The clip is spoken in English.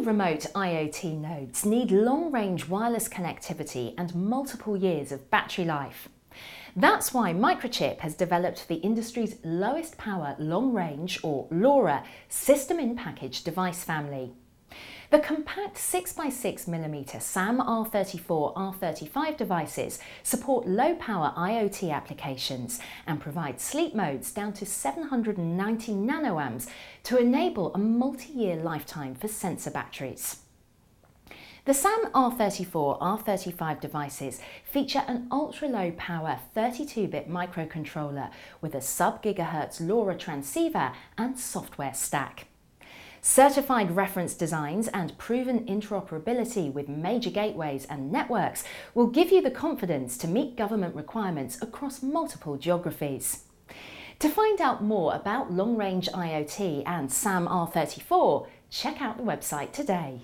Many remote IoT nodes need long-range wireless connectivity and multiple years of battery life. That's why Microchip has developed the industry's lowest power long-range or LoRa system-in-package device family. The compact 6x6mm SAM R34 R35 devices support low-power IoT applications and provide sleep modes down to 790 nanoamps to enable a multi-year lifetime for sensor batteries. The SAM R34 R35 devices feature an ultra-low power 32-bit microcontroller with a sub-gigahertz LoRa transceiver and software stack. Certified reference designs and proven interoperability with major gateways and networks will give you the confidence to meet government requirements across multiple geographies. To find out more about long-range IoT and SAM R34, check out the website today.